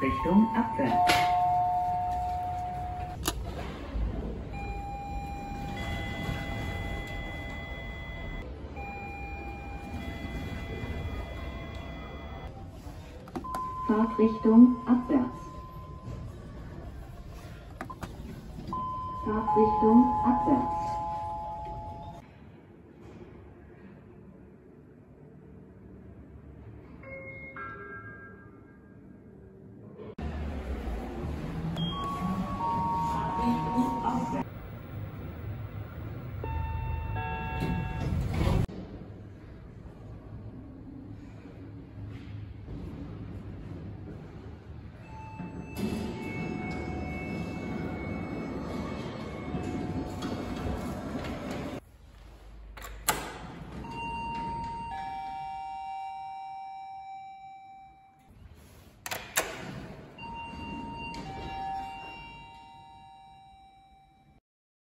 Richtung abwärts. Fahrtrichtung abwärts. Fahrtrichtung abwärts.